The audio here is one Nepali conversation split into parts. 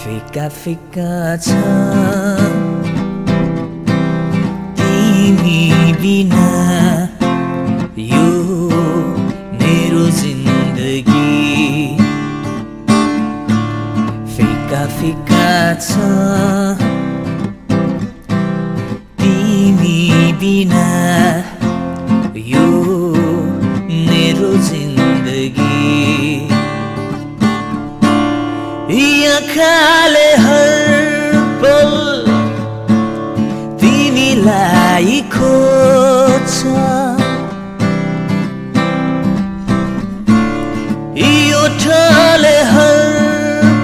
फिका फिका छ। तिमी बिना यो मेरो जिन्दगी फिका फिका छ। तिमी बिना यो मेरो जिन्दगी आँखाले हर पल तिमीलाई खोज्छ यो ठले हर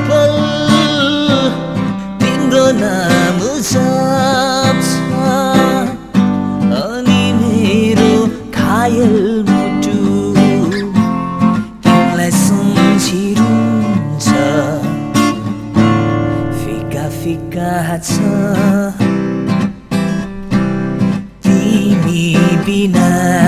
पल तिम्रो नाम जप्छ अनि मेरो घायल फिका छ तिमी बिना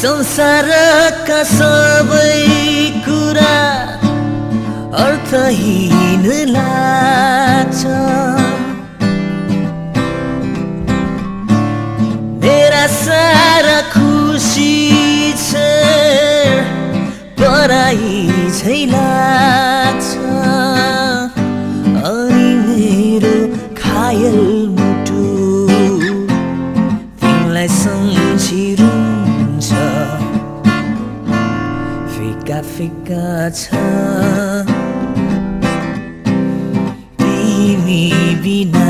संसारका सबै कुरा अर्थहीन लाग्छ। मेरा सारा खुसी छ पराई झै लाग्छ। अनि मेरो घायल मुटु तिमीलाई सम्झिरहन्छ। ट्राफिकका छ तिमी बिना